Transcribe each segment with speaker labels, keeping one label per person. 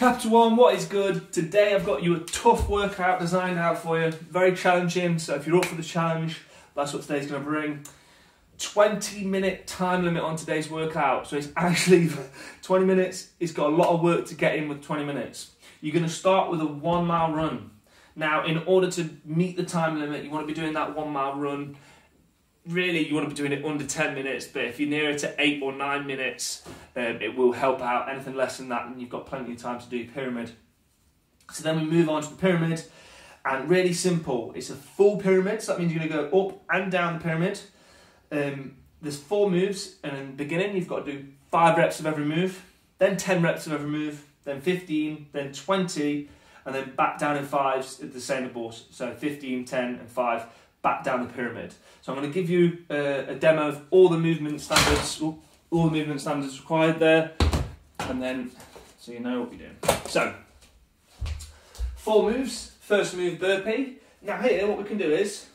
Speaker 1: Capital One, what is good? Today I've got you a tough workout designed out for you, very challenging. So if you're up for the challenge, that's what today's going to bring. 20 minute time limit on today's workout. So it's actually 20 minutes. It's got a lot of work to get in with 20 minutes. You're going to start with a one mile run. Now, in order to meet the time limit, you want to be doing that one mile run. Really, you want to be doing it under 10 minutes, but if you're nearer to 8 or 9 minutes, um, it will help out. Anything less than that, and you've got plenty of time to do pyramid. So then we move on to the pyramid, and really simple. It's a full pyramid, so that means you're going to go up and down the pyramid. Um, there's four moves, and in the beginning, you've got to do five reps of every move, then 10 reps of every move, then 15, then 20, and then back down in fives the same abort. So 15, 10, and 5, back down the pyramid. So I'm going to give you a, demo of all the movement standards, all the movement standards required there, and then so you know what we're doing. So, four moves. First move, burpee. Now here, what we can do is,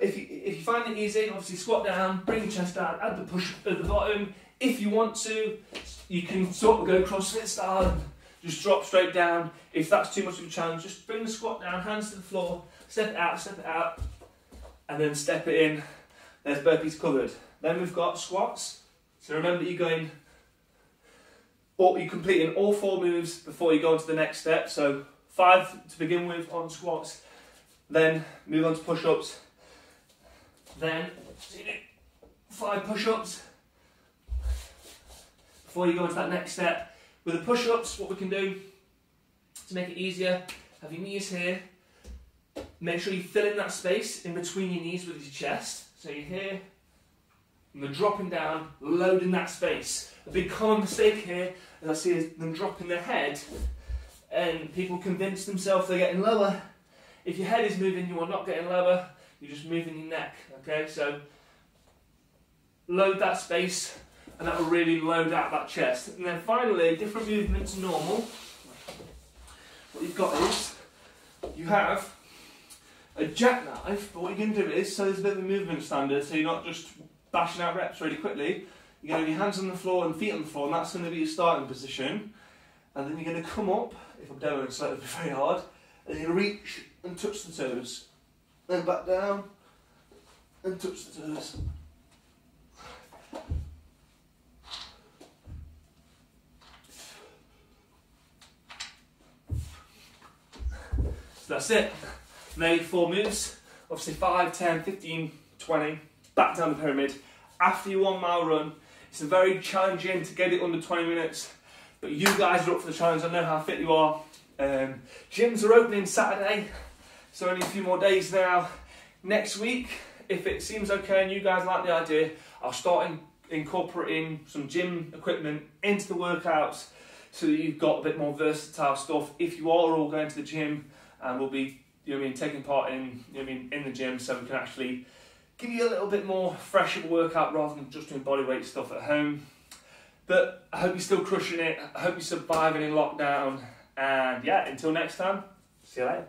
Speaker 1: if you, if you find it easy, obviously squat down, bring your chest down, add the push at the bottom. If you want to, you can sort of go CrossFit style and just drop straight down. If that's too much of a challenge, just bring the squat down, hands to the floor, step it out, step it out, and then step it in. There's burpees covered. Then we've got squats. So remember you're going, or you're completing all four moves before you go on to the next step. So five to begin with on squats, then move on to push-ups, then five push-ups before you go into that next step. With the push-ups, what we can do to make it easier, have your knees here. Make sure you fill in that space in between your knees with your chest. So you're here, and you're dropping down, loading that space. A big common mistake here, as I see them dropping their head, and people convince themselves they're getting lower. If your head is moving, you are not getting lower, you're just moving your neck. Okay, so load that space and that will really load out that chest. And then finally, different movement to normal. What you've got is, you have a jackknife, but what you can do is, so there's a bit of a movement standard, so you're not just bashing out reps really quickly, you're going to have your hands on the floor and feet on the floor, and that's going to be your starting position. And then you're going to come up, if I'm doing it slightly very hard, and you reach and touch the toes. Then back down and touch the toes. So that's it. Made four moves. Obviously 5, 10, 15, 20. Back down the pyramid. After your one mile run, it's a very challenging to get it under 20 minutes. But you guys are up for the challenge. I know how fit you are. Um, gyms are opening Saturday. So only a few more days now. Next week, if it seems okay and you guys like the idea, I'll start in, incorporating some gym equipment into the workouts so that you've got a bit more versatile stuff. If you are all going to the gym, and we'll be you know I mean taking part in you know I mean in the gym so we can actually give you a little bit more fresh of a workout rather than just doing bodyweight stuff at home. But I hope you're still crushing it. I hope you're surviving in lockdown. And yeah, until next time, see you later.